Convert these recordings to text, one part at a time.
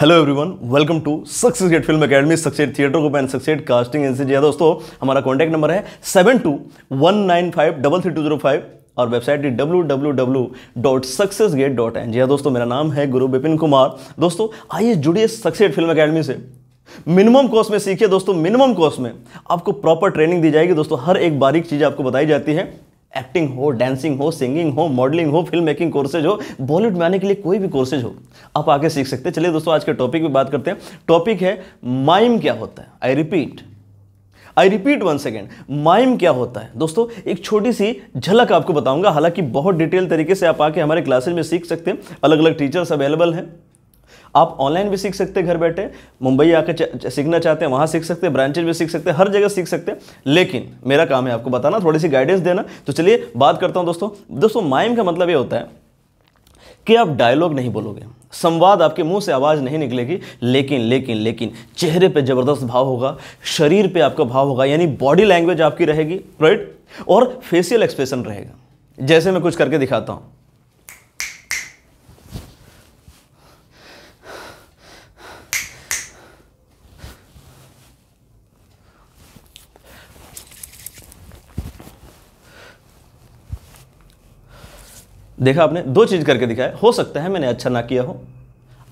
Hello everyone welcome to success gate film academy success gate theatre group and success gate casting agency है। दोस्तों, हमारा contact number है seven two one nine five double three two zero five और website है W W W dot success gate dot N G दोस्तों, मेरा नाम है गुरु विपिन कुमार। दोस्तों, आइए जुड़िए सक्सेट फ़िल्म अकेडमी से। मिनिमम कॉस्ट में सीखिए दोस्तों मिनिमम कॉस्ट में आपको प्रॉपर ट्रेनिंग दी जाएगी। दोस्तों, हर एक बारीक चीज़ आपको बताई जाती है। एक्टिंग हो, डांसिंग हो, सिंगिंग हो, मॉडलिंग हो फ़िल्म मेकिंग कोर्सेज हो, बॉलीवुड में आने के लिए कोई भी कोर्सेज हो, आप आगे सीख सकते हैं। चलिए दोस्तों, आज के टॉपिक पे बात करते हैं। टॉपिक है, माइम क्या होता है? I repeat I repeat one second mime क्या होता है? दोस्तों, एक छोटी सी झलक आपको बताऊँगा। हालाँकि बहुत डिटेल तरीके से आप आके हमारे क्लासेज में सीख सकते हैं। अलग अलग टीचर्स अवेलेबल हैं। आप ऑनलाइन भी सीख सकते घर बैठे, मुंबई आकर सीखना चाहते हैं, वहाँ सीख सकते हैं ब्रांचेज भी सीख सकते हैं, हर जगह सीख सकते हैं। लेकिन मेरा काम है आपको बताना, थोड़ी सी गाइडेंस देना। तो चलिए बात करता हूँ दोस्तों। दोस्तों माइम का मतलब ये होता है कि आप डायलॉग नहीं बोलोगे। संवाद आपके मुँह से आवाज़ नहीं निकलेगी, लेकिन लेकिन लेकिन चेहरे पे ज़बरदस्त भाव होगा, शरीर पे आपका भाव होगा, यानी बॉडी लैंग्वेज आपकी रहेगी राइट और फेशियल एक्सप्रेशन रहेगा। जैसे मैं कुछ करके दिखाता हूँ। देखा आपने, दो चीज़ करके दिखाया। हो सकता है मैंने अच्छा ना किया हो,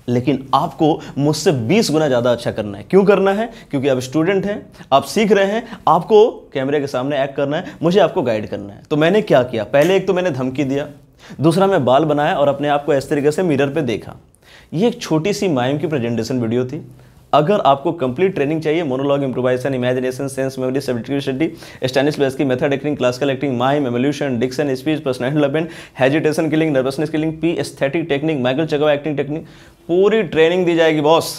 लेकिन आपको मुझसे 20 गुना ज़्यादा अच्छा करना है। क्यों करना है? क्योंकि आप स्टूडेंट हैं, आप सीख रहे हैं, आपको कैमरे के सामने एक्ट करना है, मुझे आपको गाइड करना है। तो मैंने क्या किया? पहले एक तो मैंने धमकी दिया, दूसरा मैं बाल बनाया और अपने आप को इस तरीके से मिरर पे देखा। ये एक छोटी सी माइम की प्रेजेंटेशन वीडियो थी। अगर आपको कंप्लीट ट्रेनिंग चाहिए monologue improvisation imagination sense memory subjectivity Stanislavski base की method acting classical acting mime evolution diction speech personal development hesitation killing nervousness killing P aesthetic technique Michael Chekhov acting technique पूरी training दी जाएगी boss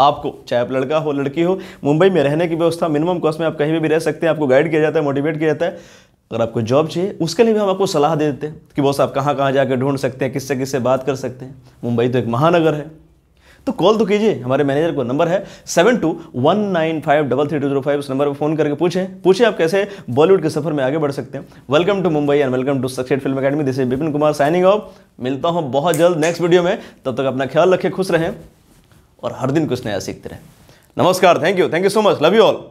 आपको, चाहे आप लड़का हो, लड़की हो, मुंबई में रहने की व्यवस्था मिनिमम कॉस्ट में आप कहीं भी रह सकते हैं, आपको गाइड किया जाता है मोटिवेट किया जाता है। अगर आपको जॉब चाहिए, उसके लिए भी हम आपको सलाह दे देते हैं कि बॉस आप कहाँ कहाँ जाकर ढूंढ सकते हैं, किससे किससे बात कर सकते हैं। मुंबई तो एक महानगर है। तो कॉल तो कीजिए, हमारे मैनेजर को नंबर है seven two one nine five double three two zero five उस नंबर पर फ़ोन करके पूछें। पूछे आप कैसे बॉलीवुड के सफ़र में आगे बढ़ सकते हैं। Welcome to Mumbai and welcome to success gate film academy this is Vipin Kumar signing off मिलता हूँ बहुत जल्द नेक्स्ट वीडियो में। तब तक अपना ख्याल रखें, खुश रहें और हर दिन कुछ नया सीखते रहें। नमस्कार thank you thank you so much love you all